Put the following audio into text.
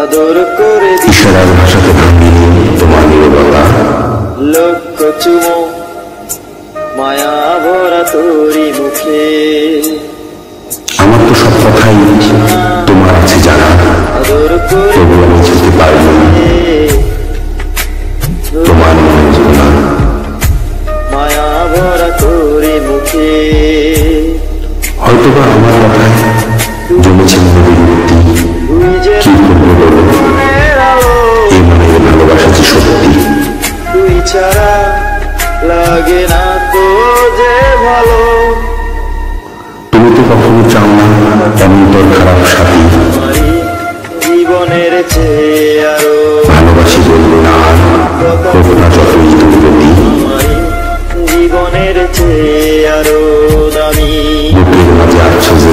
আদর করে ইশারার ভাষাতে তোমার নিরবতা লক্ষ চুমো মায়া ভরা তোরি মুখে। আমার তো সব কথাই তোমার আছে জানা। আদর করে আমি যেতে পারিনি তোমার মায়া ভরা তোরি মুখে। হয়তোবা আমার কথায় জমেছে মনের লাগে না তো যে ভালো। তুমি তো কখনো চাও না এমন তোর খারাপ সাথী। জীবনের চেয়ে আরও ভালোবাসি বলব না আর না যতই গতি আমারই জীবনের চেয়ে আরও দামি। বুকের মাঝে আছো যে